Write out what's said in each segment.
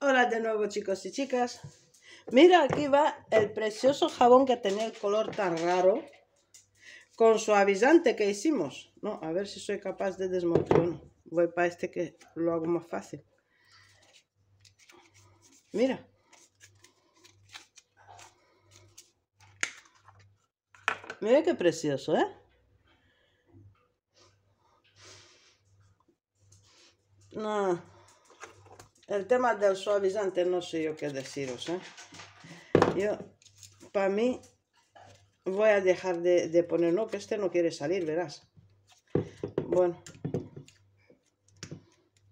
Hola de nuevo chicos y chicas. Mira, aquí va el precioso jabón que tenía el color tan raro con suavizante que hicimos. No, a ver si soy capaz de desmontar. Bueno, voy para este que lo hago más fácil. Mira. Mira qué precioso, ¿eh? No. El tema del suavizante no sé yo qué deciros, ¿eh? Yo, para mí, voy a dejar de, de que este no quiere salir, verás. Bueno.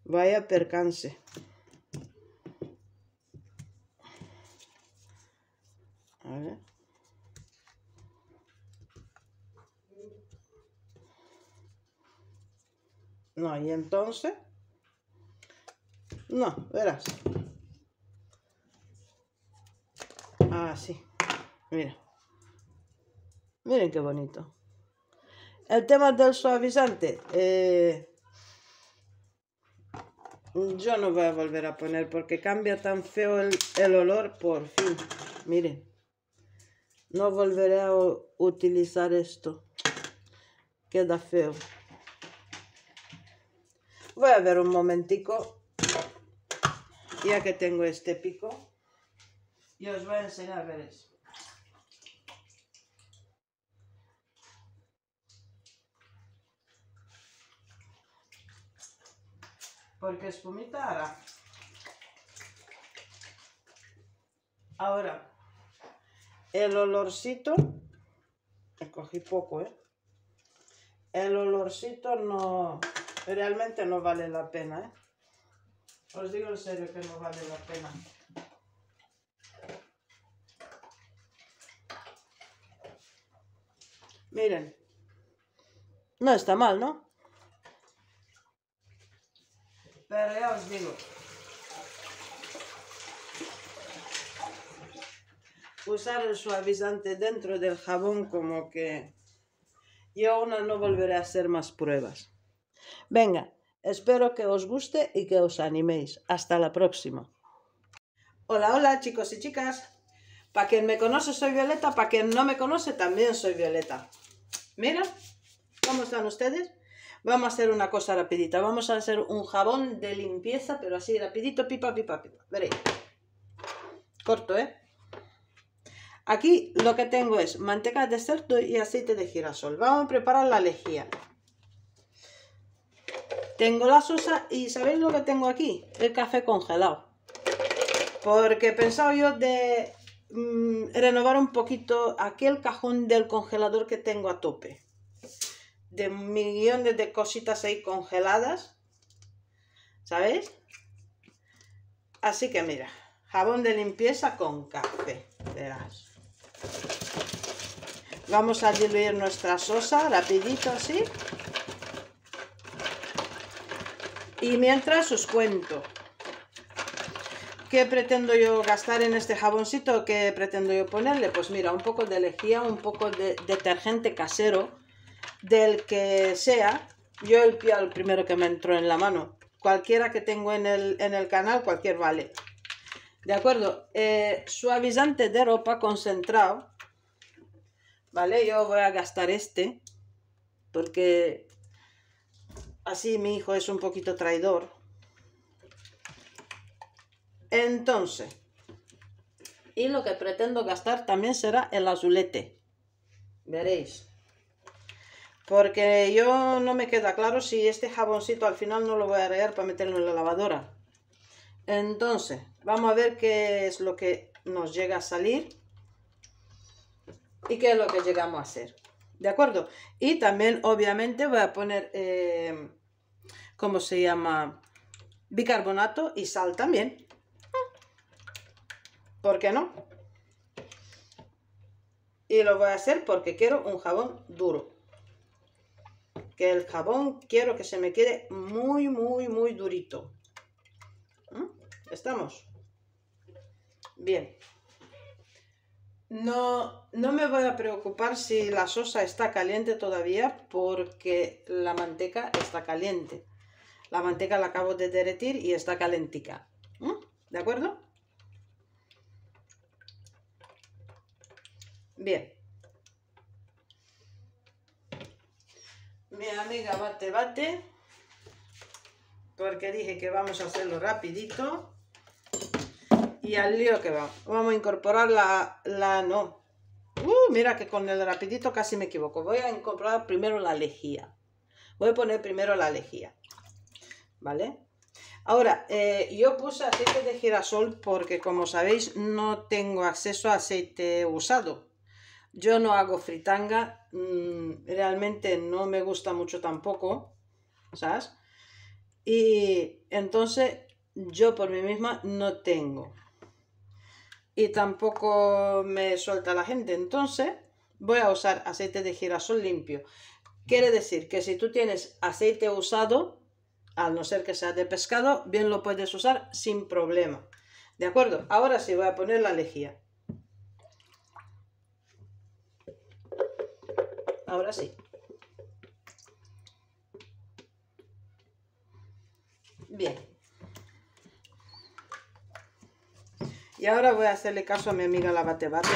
Vaya percance. A ver. No, y entonces... No, verás. Ah, sí. Mira. Miren qué bonito. El tema del suavizante. Eh, yo no voy a volver a poner porque cambia tan feo el, el olor. Por fin. Miren. No volveré a utilizar esto. Queda feo. Voy a ver un momentico ya que tengo este pico, y os voy a enseñar, a ver eso. Porque espumita hará. Ahora, el olorcito, cogí poco, ¿eh? El olorcito no, realmente no vale la pena, ¿eh? Os digo en serio que no vale la pena. Miren. No está mal, ¿no? Pero ya os digo. Usar el suavizante dentro del jabón como que... Yo aún no volveré a hacer más pruebas. Venga, Espero que os guste y que os animéis. Hasta la próxima. Hola, hola chicos y chicas. Para quien me conoce soy Violeta, para quien no me conoce también soy Violeta. Mira, ¿cómo están ustedes? Vamos a hacer una cosa rapidita. Vamos a hacer un jabón de limpieza, pero así rapidito, pipa, pipa, pipa. Veréis. Corto, ¿eh? Aquí lo que tengo es manteca de cerdo y aceite de girasol. Vamos a preparar la lejía. Tengo la sosa y ¿sabéis lo que tengo aquí? El café congelado. Porque he pensado yo de mm, renovar un poquito aquel cajón del congelador que tengo a tope. De millones de cositas ahí congeladas. ¿Sabéis? Así que mira, jabón de limpieza con café. Verás. Vamos a diluir nuestra sosa rapidito así. Y mientras os cuento. ¿Qué pretendo yo gastar en este jaboncito? ¿Qué pretendo yo ponerle? Pues mira, un poco de lejía, un poco de detergente casero, del que sea. Yo el, el primero que me entró en la mano. Cualquiera que tengo en el, en el canal, cualquier vale. ¿De acuerdo? Eh, suavizante de ropa concentrado. ¿Vale? Yo voy a gastar este. Porque Así mi hijo es un poquito traidor. Entonces, y lo que pretendo gastar también será el azulete. Veréis. Porque yo no me queda claro si este jaboncito al final no lo voy a agregar para meterlo en la lavadora. Entonces, vamos a ver qué es lo que nos llega a salir. Y qué es lo que llegamos a hacer. ¿De acuerdo? Y también, obviamente, voy a poner, eh, ¿cómo se llama? Bicarbonato y sal también. ¿Por qué no? Y lo voy a hacer porque quiero un jabón duro. Que el jabón quiero que se me quede muy, muy, muy durito. ¿Mm? ¿Estamos? Bien. No, no me voy a preocupar si la sosa está caliente todavía porque la manteca está caliente. La manteca la acabo de derretir y está calentica. ¿De acuerdo? Bien. Mi amiga bate bate. Porque dije que vamos a hacerlo rapidito. Y al lío que va. Vamos a incorporar la... la no. Uh, mira que con el rapidito casi me equivoco. Voy a incorporar primero la lejía. Voy a poner primero la lejía. ¿Vale? Ahora, eh, yo puse aceite de girasol porque como sabéis no tengo acceso a aceite usado. Yo no hago fritanga, mm, realmente no me gusta mucho tampoco, ¿sabes? Y entonces yo por mí misma no tengo. Y tampoco me suelta la gente. Entonces voy a usar aceite de girasol limpio. Quiere decir que si tú tienes aceite usado, al no ser que sea de pescado, bien lo puedes usar sin problema. ¿De acuerdo? Ahora sí voy a poner la lejía. Ahora sí. Bien. Y ahora voy a hacerle caso a mi amiga la bate bate.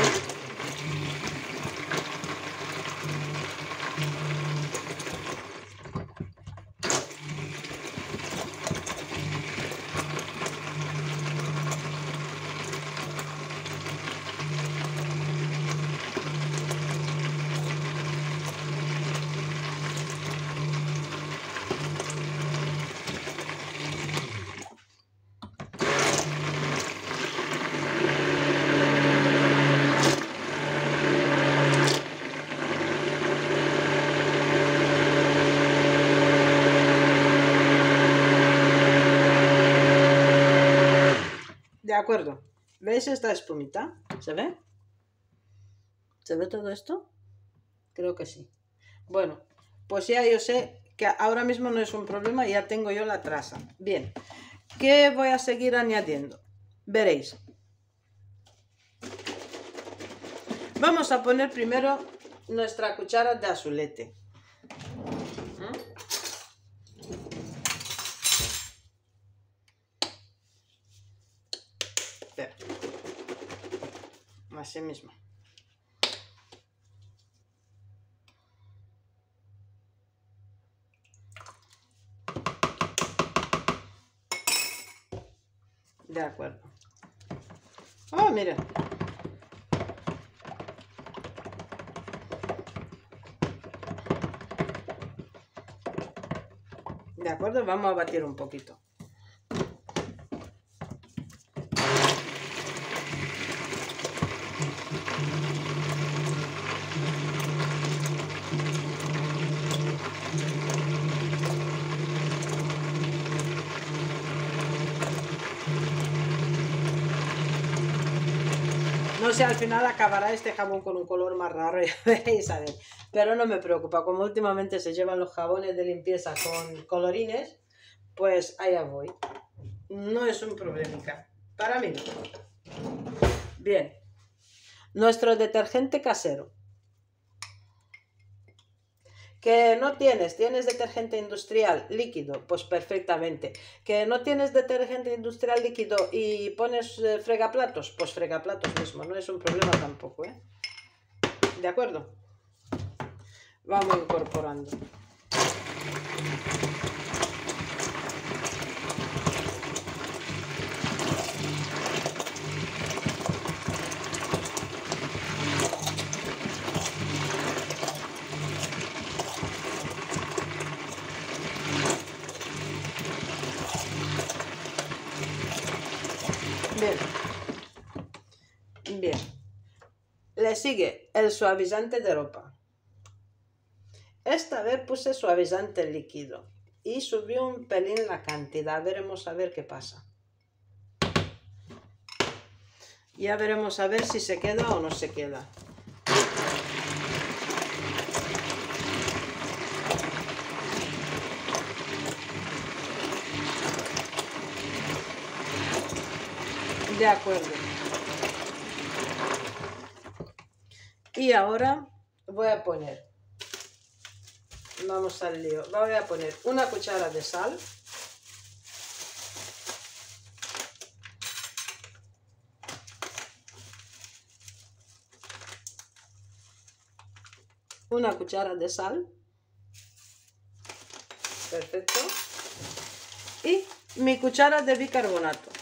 De acuerdo. ¿Veis esta espumita? ¿Se ve? ¿Se ve todo esto? Creo que sí. Bueno, pues ya yo sé que ahora mismo no es un problema, ya tengo yo la traza. Bien, ¿qué voy a seguir añadiendo? Veréis. Vamos a poner primero nuestra cuchara de azulete. Así mismo. De acuerdo. Oh, mira. De acuerdo, vamos a batir un poquito. No sé, al final acabará este jabón con un color más raro, ya veréis, a ver. Pero no me preocupa, como últimamente se llevan los jabones de limpieza con colorines, pues allá voy. No es un problema, para mí Bien, nuestro detergente casero. Que no tienes, tienes detergente industrial líquido, pues perfectamente. Que no tienes detergente industrial líquido y pones eh, fregaplatos, pues fregaplatos mismo, no es un problema tampoco, ¿eh? ¿De acuerdo? Vamos incorporando. Bien. Le sigue el suavizante de ropa. Esta vez puse suavizante líquido y subió un pelín la cantidad. Veremos a ver qué pasa. Ya veremos a ver si se queda o no se queda. De acuerdo. Y ahora voy a poner, vamos al lío, voy a poner una cuchara de sal. Una cuchara de sal. Perfecto. Y mi cuchara de bicarbonato.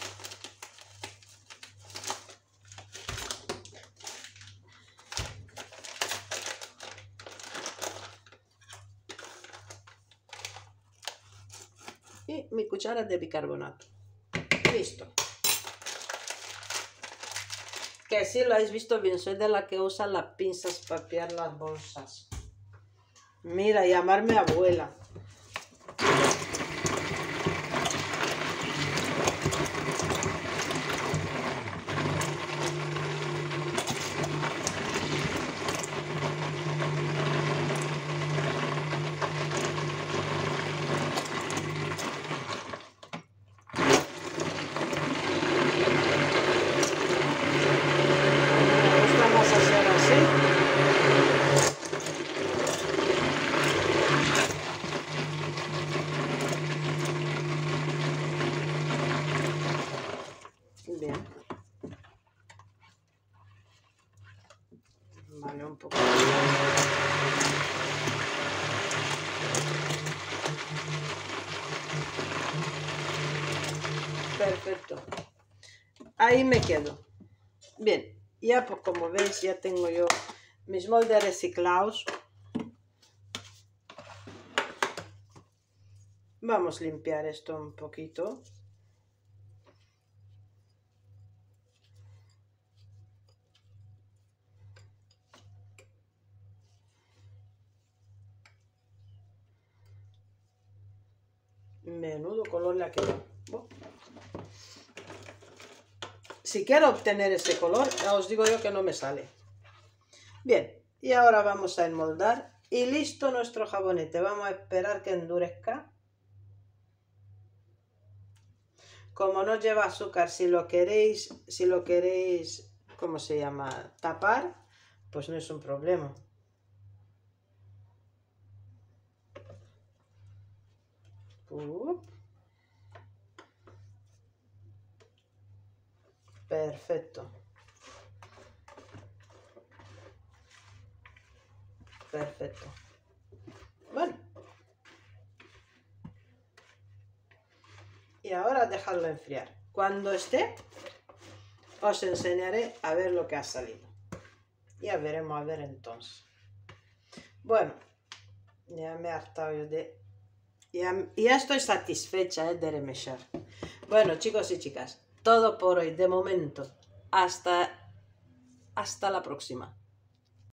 De bicarbonato. Listo. Que si lo habéis visto bien, soy de la que usa las pinzas para pillar las bolsas. Mira, llamarme abuela. Me gusta más hacer así. Bien. Vale, un poco. Perfecto. Ahí me quedo. Bien, ya pues como veis ya tengo yo mis moldes reciclados. Vamos a limpiar esto un poquito. Menudo color le ha quedado. Si quiero obtener ese color, ya os digo yo que no me sale. Bien, y ahora vamos a enmoldar. Y listo nuestro jabonete. Vamos a esperar que endurezca. Como no lleva azúcar, si lo queréis, si lo queréis, ¿cómo se llama? Tapar, pues no es un problema. Perfecto. Perfecto. Bueno. Y ahora dejarlo enfriar. Cuando esté, os enseñaré a ver lo que ha salido. Ya veremos a ver entonces. Bueno, ya me he hartado yo de... Ya, ya estoy satisfecha eh, de remechar. Bueno, chicos y chicas, todo por hoy, de momento. Hasta, hasta la próxima.